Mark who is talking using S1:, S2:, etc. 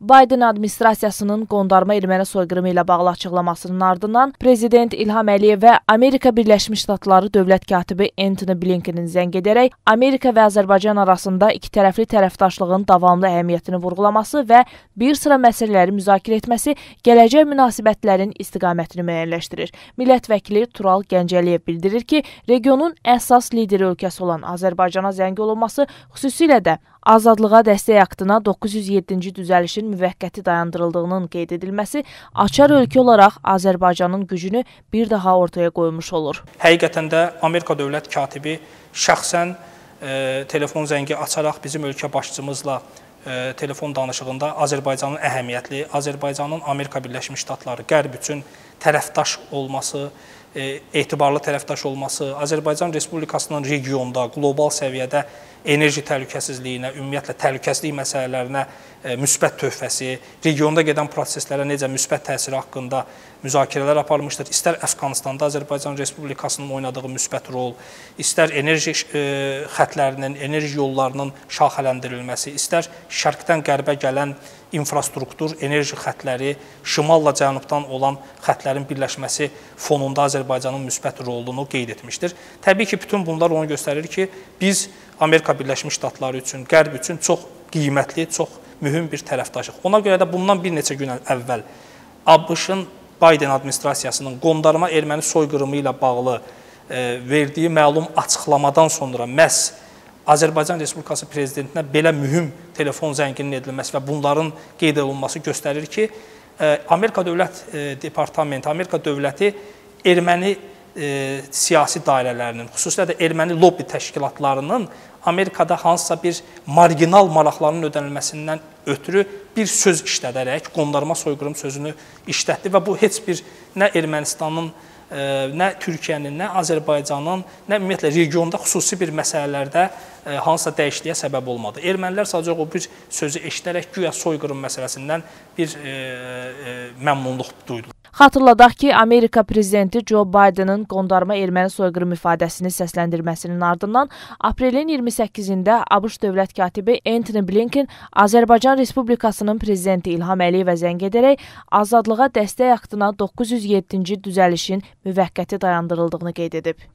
S1: Bayden administrasiyasının qondarma erməni soyqırımı ilə bağlı açıqlamasının ardından prezident İlham Əliyev və Amerika Birləşmiş Ştatları dövlət katibi Anthony Blinkenin zəng edərək Amerika və Azərbaycan arasında ikitərəfli tərəfdaşlığın davamlı əhəmiyyətini vurğulaması və bir sıra məsələləri müzakirə etməsi gələcək münasibətlərin istiqamətini müəyyənləşdirir. Millət vəkili Tural Gəncəliyev bildirir ki, regionun əsas lideri ölkəsi olan Azərbaycana zəng olunması xüsusilə də azadlığa dəstək aktına 907-ci düzəlişin müvəqqəti dayandırıldığının qeyd edilməsi açar ölkə olaraq Azərbaycanın gücünü bir daha ortaya qoymuş olur.
S2: Həqiqətən də Amerika dövlət katibi şəxsən e, telefon zəngi açaraq bizim ölkə başçımızla e, telefon danışığında Azərbaycanın əhəmiyyətli, Azərbaycanın Amerika Birləşmiş Ştatları qərb üçün tərəfdaş olması, e, etibarlı tərəfdaş olması, Azərbaycan Respublikasının regionda, qlobal səviyyədə enerji təhlükəsizliyinə, ümumiyyətlə təhlükəsizlik məsələlərinə e, müsbət töhfəsi, regionda gedən proseslərə necə müsbət təsiri haqqında müzakirələr aparılmışdır. İstər Əfqanistanda Azərbaycan Respublikasının oynadığı müsbət rol, istər enerji e, xətlərinin, enerji yollarının şaxələndirilməsi, istər şərqdən qərbə gələn infrastruktur, enerji xətləri, şimalla cənubdan olan xətlərin birləşməsi fonunda Azərbaycanın müsbət rolunu qeyd etmişdir. Təbii ki, bütün bunlar onu göstərir ki, biz Amerika Birləşmiş Ştatları üçün, Qərb üçün çox qiymətli, çox mühüm bir tərəfdaşıq. Ona görə də bundan bir neçə gün əvvəl ABŞ-ın Biden administrasiyasının qondarma erməni soyqırımı ilə bağlı e, verdiyi məlum açıqlamadan sonra məhz Azərbaycan Respublikası prezidentinə belə mühüm telefon zənginin edilməsi və bunların qeyd olunması göstərir ki, e, Amerika Dövlət e, Departamenti, Amerika dövləti erməni e, siyasi dairələrinin, xüsusilə də erməni lobbi təşkilatlarının Amerikada hansısa bir marginal maraqlarının ödənilməsindən ötürü bir söz işlədərək qondarma soyqırım sözünü işlətdi və bu heç bir nə Ermənistanın nə Türkiyənin, nə Azərbaycanın, nə ümumiyyətlə regionda xüsusi bir məsələlərdə hansısa dəyişikliyə səbəb olmadı. Ermənilər sadəcə o bir sözü eşidərək güya soyqırım məsələsindən bir e, e, məmnunluq duydular.
S1: Xatırladaq ki, Amerika prezidenti Joe Bidenin qondarma erməni soyqırım ifadəsini səsləndirməsinin ardından aprelin 28-də ABŞ dövlət katibi Anthony Blinken Azərbaycan Respublikasının prezidenti İlham Əliyevə zəng edərək azadlığa dəstək aktına 907-ci düzəlişin müvəqqəti dayandırıldığını qeyd edib.